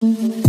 Mm-hmm.